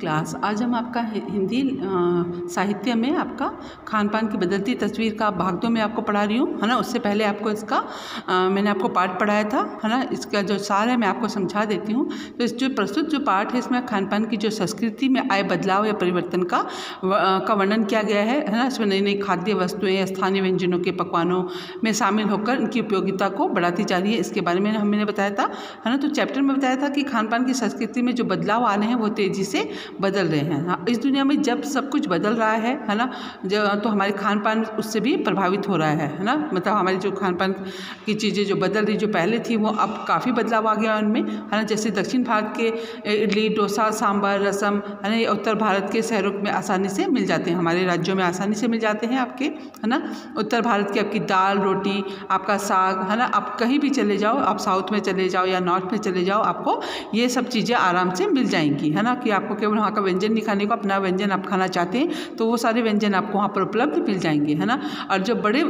Class. आज हम आपका हिंदी साहित्य में आपका खान पान की बदलती तस्वीर का भाग दो मैं आपको पढ़ा रही हूँ है ना? उससे पहले आपको इसका आ, मैंने आपको पाठ पढ़ाया था है ना? इसका जो सार है मैं आपको समझा देती हूँ। तो इस जो प्रस्तुत जो पाठ है इसमें खान पान की जो संस्कृति में आए बदलाव या परिवर्तन का व, का वर्णन किया गया है है ना? इसमें नई नई खाद्य वस्तुएँ स्थानीय व्यंजनों के पकवानों में शामिल होकर इनकी उपयोगिता को बढ़ाती जा रही है। इसके बारे में हमने बताया था है ना? तो चैप्टर में बताया था कि खान पान की संस्कृति में जो बदलाव आ रहे हैं वो तेज़ी से बदल रहे हैं। हाँ इस दुनिया में जब सब कुछ बदल रहा है है ना जो तो हमारे खान पान उससे भी प्रभावित हो रहा है है ना मतलब हमारी जो खान पान की चीज़ें जो बदल रही, जो पहले थी, वो अब काफ़ी बदलाव आ गया उनमें, है ना, जैसे दक्षिण भारत के इडली, डोसा, सांभर, रसम, है ना, ये उत्तर भारत के शहरों में आसानी से मिल जाते हैं, हमारे राज्यों में आसानी से मिल जाते हैं आपके, है ना, उत्तर भारत की आपकी दाल, रोटी, आपका साग, है ना, आप कहीं भी चले जाओ, आप साउथ में चले जाओ या नॉर्थ में चले जाओ, आपको ये सब चीज़ें आराम से मिल जाएँगी, है ना, कि आपको केवल वहाँ का व्यंजन नहीं खाने को, अपना व्यंजन आप खाना चाहते हैं तो वो सारे व्यंजन आपको वहाँ पर उपलब्ध मिल जाएँगे, है ना? और जो बड़े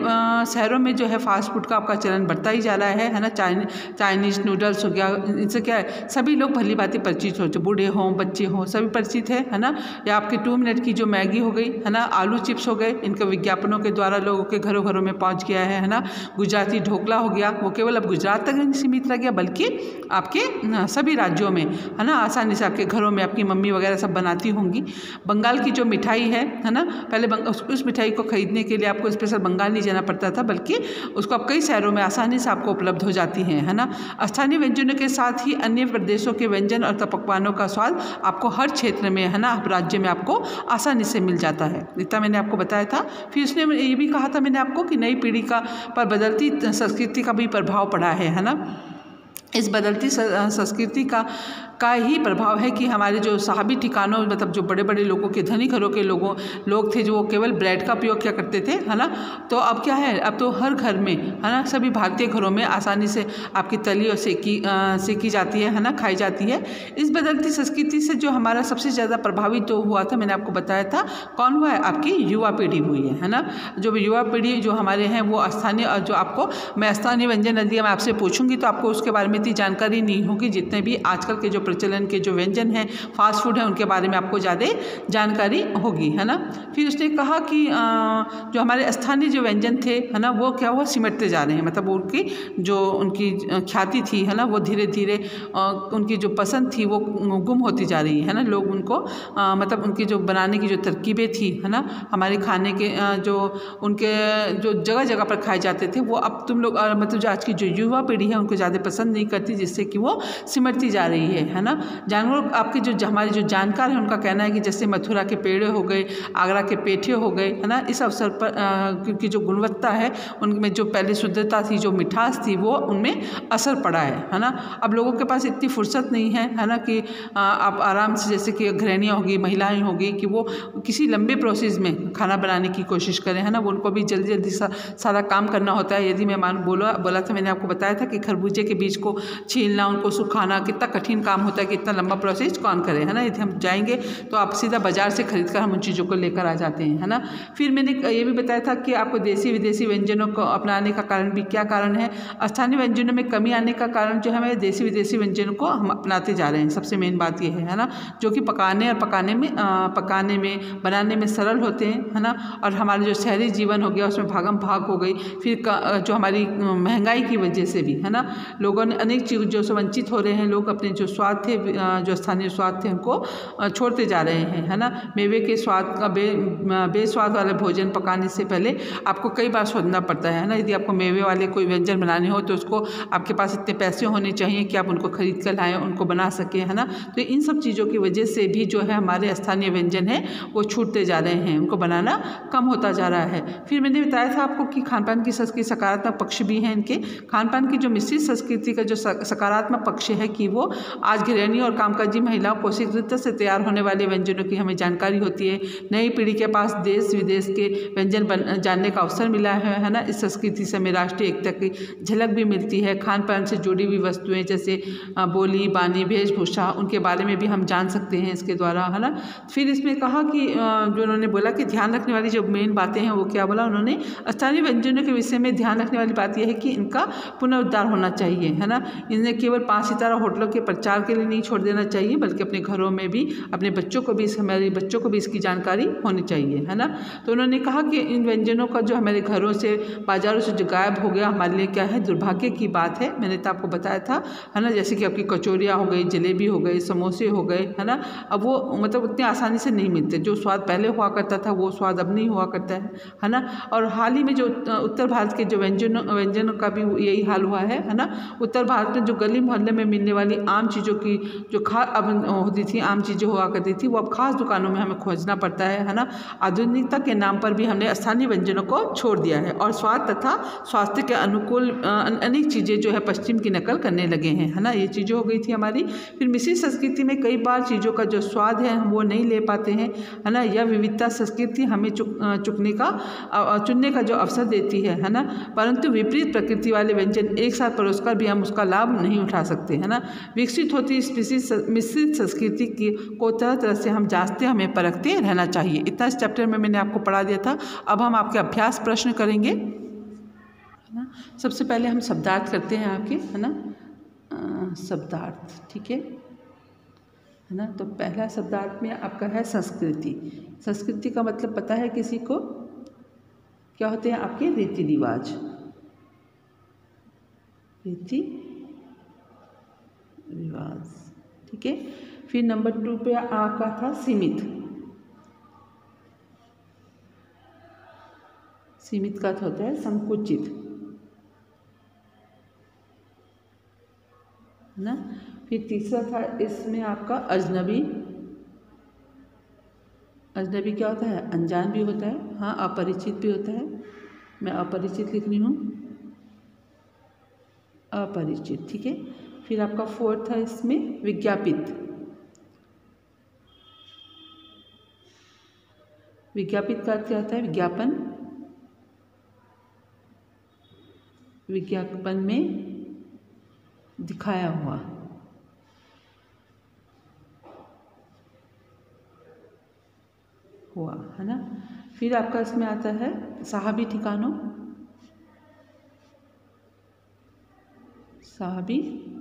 शहरों में जो है फास्ट फ़ूड का आपका चलन बढ़ता ही जा रहा है है ना? चाइनीज़ नूडल्स हो गया, इनसे क्या है, सभी लोग भली बातें परिचित हो, जो बूढ़े हों, बच्चे हों, सभी परिचित है ना? या आपके टू मिनट की जो मैगी हो गई, है ना? आलू चिप्स हो गए, इनके विज्ञापनों के द्वारा लोगों के घरों घरों में पहुँच गया है है ना? गुजराती ढोकला हो गया, वो केवल अब गुजरात तक नहीं सीमित रह गया, बल्कि आपके सभी राज्यों में, है ना? आसानी से आपके घरों में आपकी मम्मी वगैरह सब बनाती होंगी। बंगाल की जो मिठाई है है ना? पहले उस, उस मिठाई को ख़रीदने के लिए आपको स्पेशल बंगाल नहीं जाना पड़ता था बल्कि उसको आप कई शहरों में आसानी से आपको उपलब्ध हो जाती हैं है ना? स्थानीय व्यंजनों के साथ ही अन्य प्रदेशों के व्यंजन और पकवानों का स्वाद आपको हर क्षेत्र में है ना? राज्य में आपको आसानी से मिल जाता है। इतना मैंने आपको बताया था। फिर उसने ये भी कहा था मैंने आपको कि नई पीढ़ी का पर बदलती संस्कृति का भी प्रभाव पड़ा है है ना? इस बदलती संस्कृति का का ही प्रभाव है कि हमारे जो साहबी ठिकानों मतलब जो बड़े बड़े लोगों के, धनी घरों के लोगों, लोग थे जो वो केवल ब्रेड का उपयोग क्या करते थे, है ना? तो अब क्या है? अब तो हर घर में, है ना? सभी भारतीय घरों में आसानी से आपकी तली और सेकी सेकी जाती है है ना? खाई जाती है। इस बदलती संस्कृति से जो हमारा सबसे ज़्यादा प्रभावित जो हुआ था, मैंने आपको बताया था, कौन हुआ है? आपकी युवा पीढ़ी हुई है है ना? जो युवा पीढ़ी जो हमारे हैं, वो स्थानीय और जो आपको, मैं स्थानीय व्यंजन यदि मैं आपसे पूछूँगी तो आपको उसके बारे में इतनी जानकारी नहीं होगी जितने भी आजकल के जो प्रचलन के जो व्यंजन हैं फास्ट फ़ूड हैं उनके बारे में आपको ज़्यादा जानकारी होगी है ना? फिर उसने कहा कि आ, जो हमारे स्थानीय जो व्यंजन थे है ना वो क्या वो सिमटते जा रहे हैं। मतलब उनकी जो उनकी ख्याति थी है ना वो धीरे धीरे उनकी जो पसंद थी वो गुम होती जा रही है ना? लोग उनको आ, मतलब उनकी जो बनाने की जो तरकीबें थी है ना हमारे खाने के जो उनके जो जगह जगह पर खाए जाते थे वो अब तुम लोग मतलब जो आज की जो युवा पीढ़ी है उनको ज़्यादा पसंद नहीं करती जिससे कि वो सिमटती जा रही है है ना? जानवर आपके जो, हमारे जो जानकार हैं, उनका कहना है कि जैसे मथुरा के पेड़े हो गए, आगरा के पेठे हो गए, है ना? इस अवसर पर क्योंकि जो गुणवत्ता है, उनमें जो पहले शुद्धता थी, जो मिठास थी, वो उनमें असर पड़ा है है ना? अब लोगों के पास इतनी फुर्सत नहीं है है ना? कि आप आराम से, जैसे कि गृहणियाँ होगी, महिलाएँ होगी, कि वो किसी लंबे प्रोसेस में खाना बनाने की कोशिश करें, है ना? वो उनको भी जल्दी जल्दी सा, सारा काम करना होता है। यदि मैं मान बोला बोला था, मैंने आपको बताया था कि खरबूजे के बीज को छीलना, उनको सुखाना कितना कठिन काम होता है कि इतना लंबा प्रोसेस कौन करे, है ना? यदि हम जाएँगे तो आप सीधा बाज़ार से खरीद कर हम उन चीज़ों को लेकर आ जाते हैं, है ना? फिर मैंने ये भी बताया था कि आपको देसी विदेशी व्यंजनों को अपनाने का कारण भी क्या कारण है? स्थानीय व्यंजनों में कमी आने का कारण जो है, हमें देसी विदेशी व्यंजनों को हम अपनाते जा रहे हैं। सबसे मेन बात यह है ना? जो कि पकाने और पकाने में पकाने में, बनाने में सरल होते हैं, है ना? और हमारे जो शहरी जीवन हो गया, उसमें भागम भाग हो गई, फिर जो हमारी, महँगाई की वजह से भी, है ना? लोगों ने अनेक चीज़ों से वंचित हो रहे हैं, लोग अपने जो स्वाद थे जो स्थानीय स्वाद थे उनको छोड़ते जा रहे हैं, है ना? मेवे के स्वाद का बे बेस्वाद वाले भोजन पकाने से पहले आपको कई बार सोचना पड़ता है ना? यदि आपको मेवे वाले कोई व्यंजन बनाने हो तो उसको आपके पास इतने पैसे होने चाहिए कि आप उनको खरीद कर लाएँ, उनको बना सकें, है ना? तो इन सब चीज़ों की वजह से भी जो है हमारे स्थानीय व्यंजन है वो छूटते जा रहे हैं, उनको बनाना कम होता जा रहा है। फिर मैंने बताया था आपको कि खान पान की संस्कृति, सकारात्मक पक्ष भी हैं इनके। खान पान की जो मिश्रित संस्कृति का जो सकारात्मक पक्ष है कि वो आज गृहिणी और कामकाजी महिलाओं को शीघ्रता से तैयार होने वाले व्यंजनों की हमें जानकारी होती है। नई पीढ़ी के पास देश, विदेश के व्यंजन बन, जानने का अवसर मिला है है ना? इस संस्कृति से हमें राष्ट्रीय एकता की झलक भी मिलती है। खान पान से जुड़ी हुई वस्तुएँ जैसे बोली, बानी, वेशभूषा, उनके बारे में भी हम जान सकते हैं इसके द्वारा, है ना? फिर इसमें कहा कि जो उन्होंने बोला कि ध्यान रखने वाली जो मेन बातें हैं वो क्या बोला? उन्होंने, स्थानीय व्यंजनों के विषय में ध्यान रखने वाली बात यह है कि इनका पुनरुद्धार होना चाहिए, है ना? इन्हें केवल पाँच सितारा होटलों के प्रचार के लिए नहीं छोड़ देना चाहिए, बल्कि अपने घरों में भी, अपने बच्चों को भी हमारे बच्चों को भी इसकी जानकारी होनी चाहिए, है ना? तो उन्होंने कहा कि इन व्यंजनों का जो हमारे घरों से, बाज़ारों से जो गायब हो गया, हमारे लिए क्या है? दुर्भाग्य की बात है, मैंने तो आपको बताया था, है ना? जैसे कि आपकी कचौरियाँ हो गई, जलेबी हो गई, समोसे हो गए, है ना? अब वो मतलब उतनी आसानी से नहीं मिलते, जो स्वाद पहले हुआ करता था, वो स्वाद अब नहीं हुआ करता है है ना? और हाल ही में जो उत्तर भारत के जो व्यंजनों व्यंजनों का भी यही हाल हुआ है है ना? उत्तर भारत में जो गली मोहल्ले में मिलने वाली आम चीज़ों की जो खा, अब होती थी, आम चीज़ें हुआ करती थी, वो अब खास दुकानों में हमें खोजना पड़ता है है ना? आधुनिकता के नाम पर भी हमने स्थानीय व्यंजनों को छोड़ दिया है और स्वाद तथा स्वास्थ्य के अनुकूल अनेक चीज़ें जो है पश्चिम की नकल करने लगे हैं, है ना? ये चीज़ें हो गई थी हमारी। फिर मिश्रित संस्कृति में कई बार चीज़ों का जो स्वाद है वो नहीं ले पाते हैं, है ना? यह विविधता संस्कृति हमें चुक चुकने का चुनने का जो अवसर देती है है ना? परंतु विपरीत प्रकृति वाले व्यंजन एक साथ परोसकर भी हम उसका लाभ नहीं उठा सकते, है ना? विकसित होती मिश्रित संस्कृति की को तरह तरह से हम जांचते हमें परखते रहना चाहिए। इतना इस चैप्टर में मैंने आपको पढ़ा दिया था। अब हम आपके अभ्यास प्रश्न करेंगे। है ना? सबसे पहले हम शब्दार्थ करते हैं आपके, है ना? शब्दार्थ, ठीक है? है ना? तो पहला शब्दार्थ में आपका है संस्कृति। संस्कृति का मतलब पता है किसी को? क्या होते हैं आपके? रीति रिवाज। रीति रिवाज। ठीक है? फिर नंबर टू पे आपका था सीमित। सीमित का होता है संकुचित। ना? फिर तीसरा था इसमें आपका अजनबी। अजनबी क्या होता है? अनजान भी होता है। हाँ अपरिचित भी होता है। मैं अपरिचित लिख रही हूँ। अपरिचित, ठीक है? फिर आपका फोर्थ है इसमें विज्ञापित। विज्ञापित का क्या होता है? विज्ञापन। विज्ञापन में दिखाया हुआ। हुआ, है ना? फिर आपका इसमें आता है साहबी ठिकानों। साहबी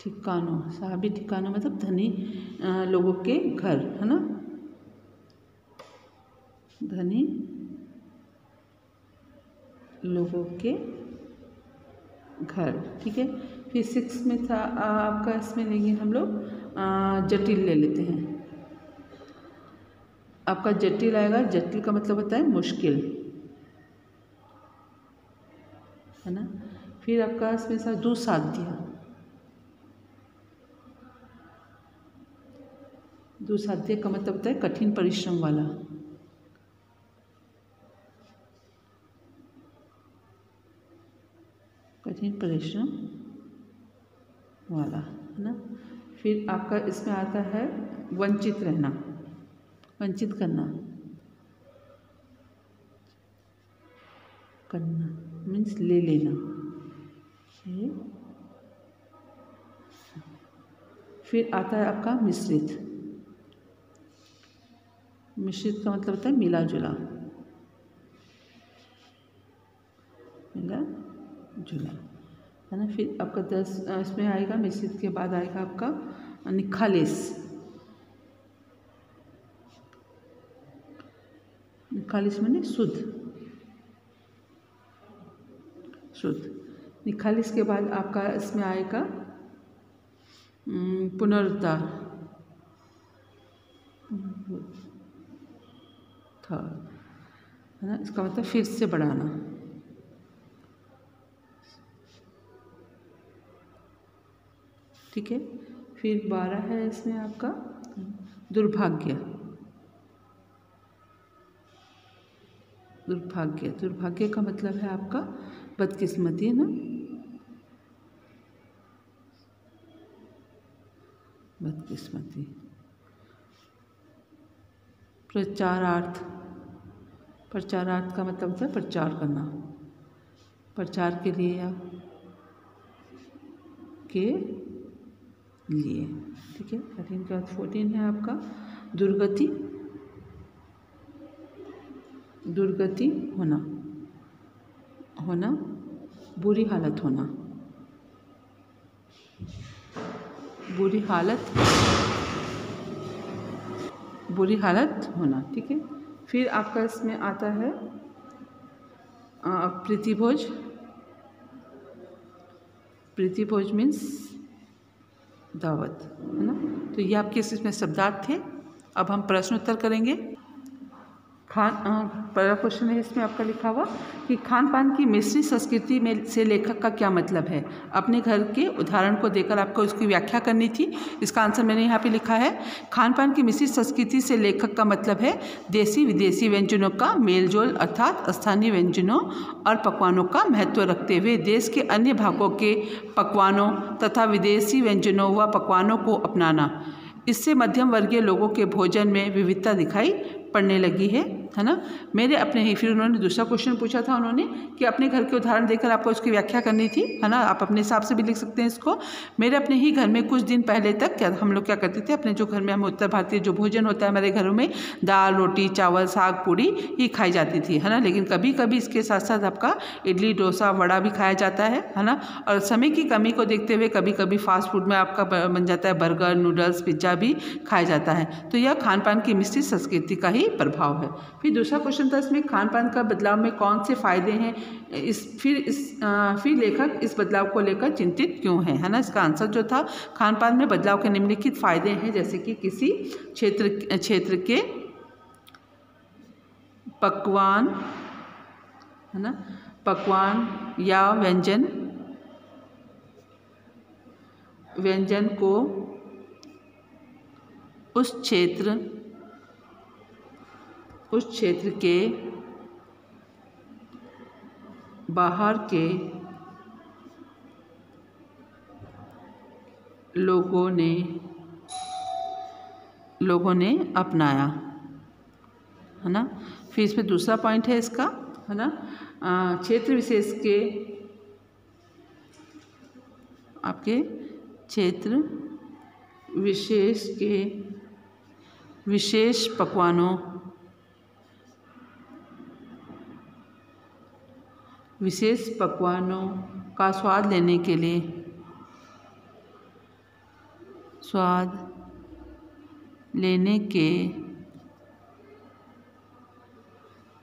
ठिकानों साहबी ठिकानों मतलब धनी लोगों के घर, है ना? धनी लोगों के घर, ठीक है? फिर सिक्स में था आपका इसमें लेंगे हम लोग जटिल ले लेते हैं। आपका जटिल आएगा, जटिल का मतलब होता है मुश्किल, है ना? फिर आपका इसमें सा दुसाध्य दुसाध्य का मतलब होता है कठिन परिश्रम वाला। कठिन परिश्रम वाला, है ना? फिर आपका इसमें आता है वंचित रहना, वंचित करना। करना मीन्स ले लेना। फिर आता है आपका मिश्रित। मिश्रित का मतलब होता है मिला जुला। मिला जुला। है ना? फिर आपका दस इसमें आएगा, मिश्रित के बाद आएगा आपका निखालिस। निखालिस मैंने शुद्ध। शुद्ध। निखालिस के बाद आपका इसमें आएगा पुनरुद्धार। था। है ना इसका मतलब फिर से बढ़ाना। ठीक है? फिर बारह है इसमें आपका। दुर्भाग्य। दुर्भाग्य। दुर्भाग्य का मतलब है आपका बदकिस्मती ना? बदकिस्मती। प्रचारार्थ। प्रचारार्थ का मतलब होता है प्रचार करना। प्रचार के लिए या के लिए। ठीक है? थर्टीन के बाद फोर्टीन है आपका। दुर्गति। दुर्गति होना। होना। बुरी हालत होना। बुरी हालत। बुरी हालत होना। ठीक है? फिर आपका इसमें आता है प्रीतिभोज। प्रीतिभोज मीन्स दावत, है ना? तो ये आपके इसमें शब्दार्थ थे। अब हम प्रश्न उत्तर करेंगे। खान पहला क्वेश्चन है, इसमें आपका लिखा हुआ कि खान पान की मिश्री संस्कृति में से लेखक का क्या मतलब है? अपने घर के उदाहरण को देकर आपको उसकी व्याख्या करनी थी। इसका आंसर मैंने यहाँ पे लिखा है। खान पान की मिश्री संस्कृति से लेखक का मतलब है देसी विदेशी व्यंजनों का मेलजोल अर्थात स्थानीय व्यंजनों और पकवानों का महत्व रखते हुए देश के अन्य भागों के पकवानों तथा विदेशी व्यंजनों व पकवानों को अपनाना। इससे मध्यम वर्गीय लोगों के भोजन में विविधता दिखाई पड़ने लगी है। है ना? मेरे अपने ही, फिर उन्होंने दूसरा क्वेश्चन पूछा था उन्होंने कि अपने घर के उदाहरण देकर आपको उसकी व्याख्या करनी थी, है ना? आप अपने हिसाब से भी लिख सकते हैं इसको। मेरे अपने ही घर में कुछ दिन पहले तक, क्या हम लोग क्या करते थे? अपने जो घर में हम उत्तर भारतीय जो भोजन होता है, हमारे घरों में दाल, रोटी, चावल, साग, पूड़ी ये खाई जाती थी, है ना? लेकिन कभी कभी इसके साथ साथ आपका इडली, डोसा, वड़ा भी खाया जाता है है ना? और समय की कमी को देखते हुए कभी कभी फास्ट फ़ूड में आपका बन जाता है बर्गर नूडल्स पिज़्ज़ा भी खाया जाता है। तो यह खान पान की मिश्रित संस्कृति का ही प्रभाव है। फिर दूसरा क्वेश्चन था इसमें खान पान का बदलाव में कौन से फ़ायदे हैं? इस फिर इस आ, फिर लेखक इस बदलाव को लेकर चिंतित क्यों है? है ना? इसका आंसर जो था खान पान में बदलाव के निम्नलिखित फ़ायदे हैं जैसे कि किसी क्षेत्र क्षेत्र के पकवान है ना? पकवान या व्यंजन व्यंजन को उस क्षेत्र उस क्षेत्र के बाहर के लोगों ने लोगों ने अपनाया। है ना? फिर इसमें दूसरा पॉइंट है इसका, है ना? क्षेत्र विशेष के आपके क्षेत्र विशेष के विशेष पकवानों विशेष पकवानों का स्वाद लेने के लिए। स्वाद लेने के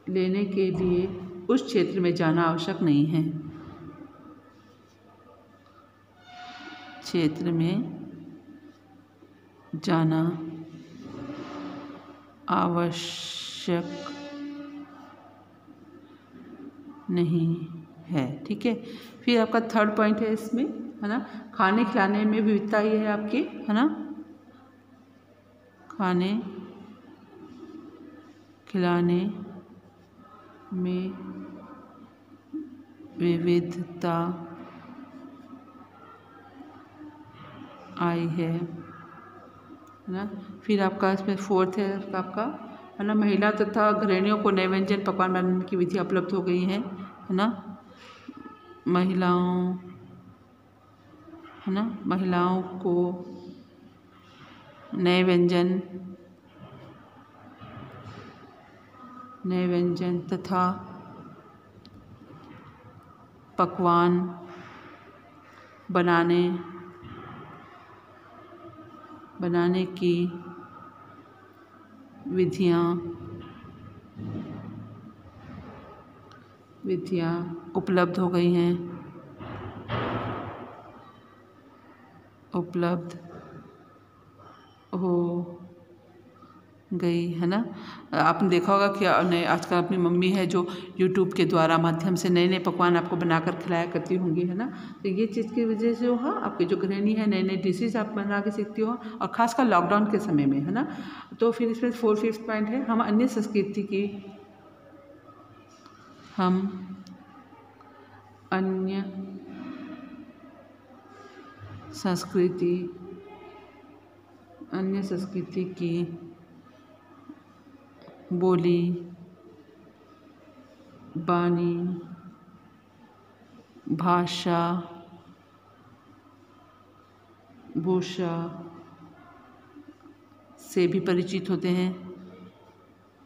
लेने के लिए उस क्षेत्र में जाना आवश्यक नहीं है। क्षेत्र में जाना आवश्यक नहीं है, ठीक है? फिर आपका थर्ड पॉइंट है इसमें, है ना? खाने खिलाने में विविधता ये है आपकी, है ना? खाने खिलाने में विविधता आई है ना? फिर आपका इसमें फोर्थ है आपका, है ना? महिला तथा गृहिणियों को नए व्यंजन पकवान बनाने की विधि उपलब्ध हो गई है। है ना? महिलाओं, है ना? महिलाओं को नए व्यंजन नए व्यंजन तथा पकवान बनाने बनाने की विधियाँ विधियाँ उपलब्ध हो गई हैं। उपलब्ध हो गई, है ना? आपने देखा होगा कि नए आजकल अपनी मम्मी है जो यूट्यूब के द्वारा माध्यम से नए नए पकवान आपको बनाकर खिलाया करती होंगी, है ना? तो ये चीज़ की वजह से हो आपकी जो गृहिणी है नए नए डिशेज आप बना के सीखती हो और ख़ासकर लॉकडाउन के समय में, है ना? तो फिर इसमें फोर फिफ्थ पॉइंट है, हम अन्य संस्कृति की हम अन्य संस्कृति अन्य संस्कृति की बोली, बानी, भाषा, भूषा से भी परिचित होते हैं,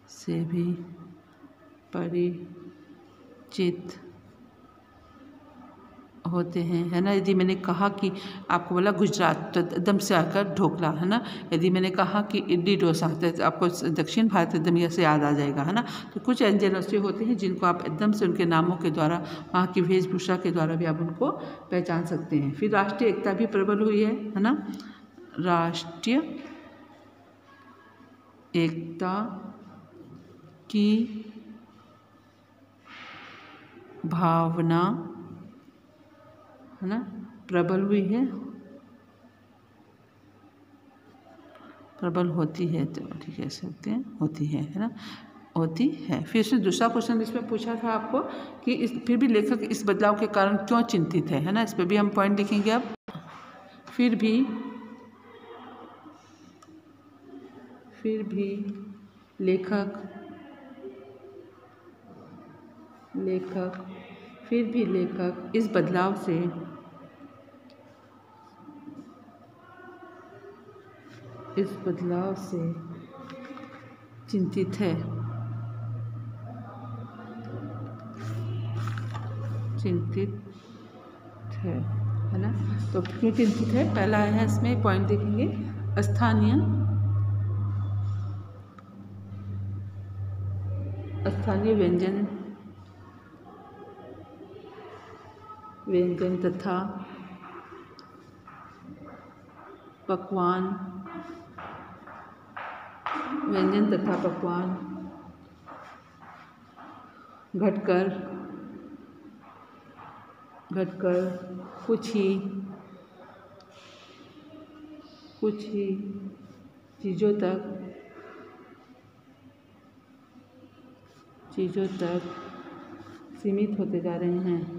से भी परिचित होते हैं, है ना? यदि मैंने कहा कि आपको बोला गुजरात तो एकदम से आकर ढोकला, है ना? यदि मैंने कहा कि इडली डोसा तो आपको दक्षिण भारत एकदम यह से याद आ जाएगा, है ना? तो कुछ व्यंजन ऐसे होते हैं जिनको आप एकदम से उनके नामों के द्वारा, वहाँ की वेशभूषा के द्वारा भी आप उनको पहचान सकते हैं। फिर राष्ट्रीय एकता भी प्रबल हुई है है ना? राष्ट्रीय एकता की भावना, है ना? प्रबल हुई है। प्रबल होती है तो ठीक कह सकते हैं, होती है है ना? होती है। फिर से दूसरा क्वेश्चन इसमें पूछा था आपको कि इस, फिर भी लेखक इस बदलाव के कारण क्यों चिंतित है है ना? इस पर भी हम पॉइंट लिखेंगे अब। फिर भी फिर भी लेखक लेखक, फिर भी लेखक, इस बदलाव से। इस बदलाव से चिंतित है। चिंतित है है ना? तो क्यों चिंतित है? पहला है इसमें पॉइंट देखेंगे। स्थानीय। स्थानीय व्यंजन। व्यंजन तथा पकवान, व्यंजन तथा पकवान, घटकर घटकर, कुछ ही कुछ ही चीज़ों तक चीज़ों तक सीमित होते जा रहे हैं।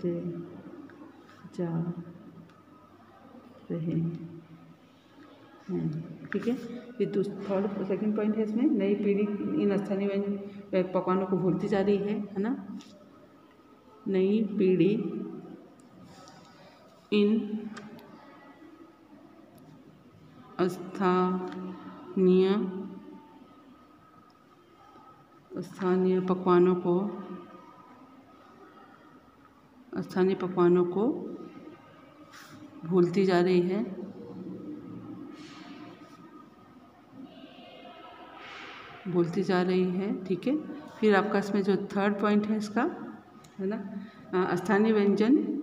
होते जा रहे हैं। ठीक है? फिर थर्ड सेकंड पॉइंट है इसमें। नई पीढ़ी इन स्थानीय व्यंजन पकवानों को भूलती जा रही है है ना? नई पीढ़ी इन स्थानीय स्थानीय पकवानों को स्थानीय पकवानों को भूलती जा रही है। भूलती जा रही है, ठीक है। फिर आपका इसमें जो थर्ड पॉइंट है इसका, है ना? स्थानीय व्यंजन।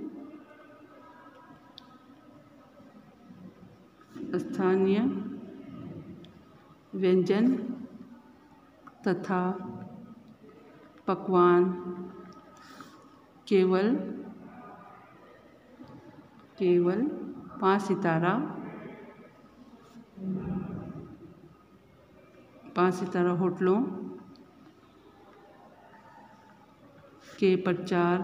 स्थानीय व्यंजन तथा पकवान केवल केवल पाँच सितारा पाँच सितारा होटलों के प्रचार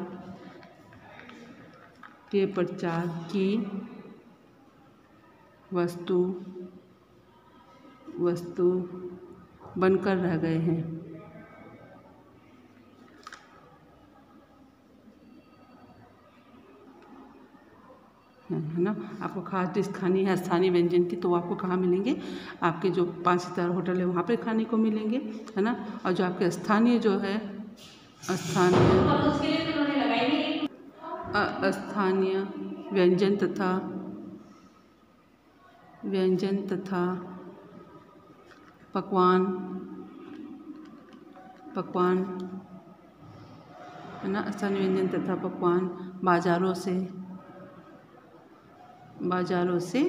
के प्रचार की वस्तु वस्तु बनकर रह गए हैं। है ना? आपको खास डिश खानी है, स्थानीय व्यंजन की तो वो आपको कहाँ मिलेंगे? आपके जो पाँच सितारा होटल है, वहाँ पर खाने को मिलेंगे, है ना? और जो आपके स्थानीय जो है, स्थानीय स्थानीय व्यंजन तथा व्यंजन तथा पकवान पकवान, है ना? स्थानीय व्यंजन तथा पकवान बाज़ारों से बाज़ारों से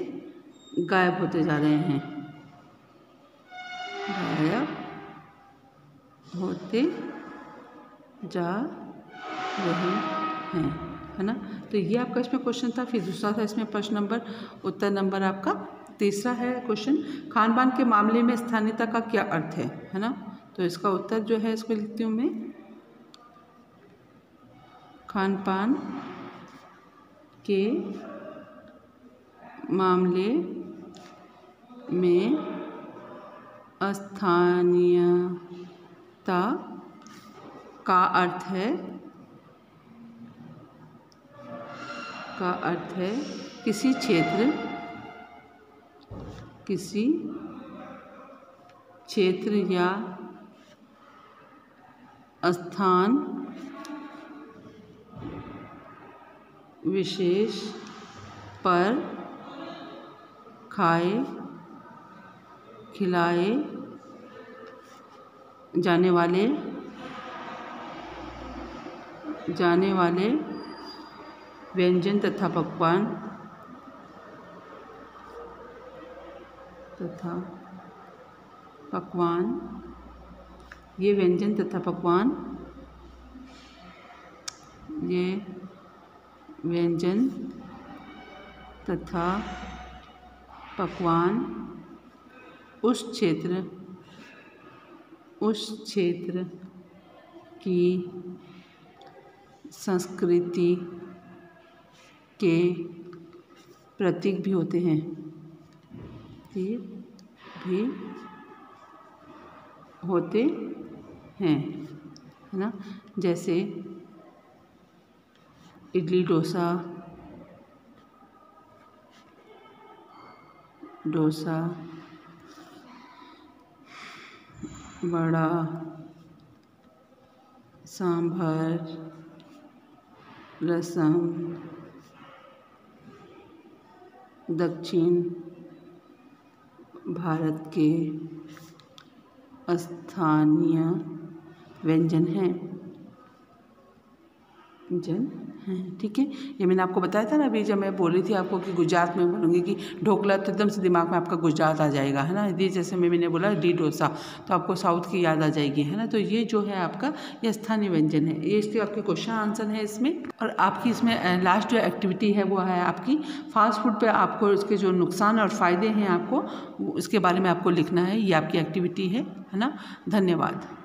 गायब होते जा रहे हैं। गायब होते जा रहे हैं, है ना? तो ये आपका इसमें क्वेश्चन था, फिर दूसरा था इसमें प्रश्न नंबर, उत्तर नंबर आपका तीसरा है क्वेश्चन खान पान के मामले में स्थानीयता का क्या अर्थ है है ना? तो इसका उत्तर जो है, इसको लिखती हूँ मैं। खान पान के मामले में स्थानीयता का अर्थ है, का अर्थ है किसी क्षेत्र किसी क्षेत्र या स्थान विशेष पर खाए, खिलाए जाने वाले जाने वाले व्यंजन तथा पकवान तथा पकवान, ये व्यंजन तथा पकवान, ये व्यंजन तथा पकवान, उस क्षेत्र उस क्षेत्र की संस्कृति के प्रतीक भी होते हैं। भी होते हैं, है ना? जैसे इडली डोसा डोसा वड़ा सांभर रसम दक्षिण भारत के स्थानीय व्यंजन हैं। व्यंजन हैं, ठीक है। ये मैंने आपको बताया था ना, अभी जब मैं बोल थी आपको कि गुजरात में बोलूँगी कि ढोकला तो एकदम से दिमाग में आपका गुजरात आ जाएगा, है ना? यदि जैसे मैं, मैंने बोला डी डोसा तो आपको साउथ की याद आ जाएगी, है ना? तो ये जो है आपका, ये स्थानीय व्यंजन है। ये इसके आपके क्वेश्चन आंसर है इसमें, और आपकी इसमें लास्ट जो एक्टिविटी है वो है आपकी फास्ट फ़ूड पर आपको इसके जो नुकसान और फ़ायदे हैं आपको उसके बारे में आपको लिखना है, ये आपकी एक्टिविटी है है ना? धन्यवाद।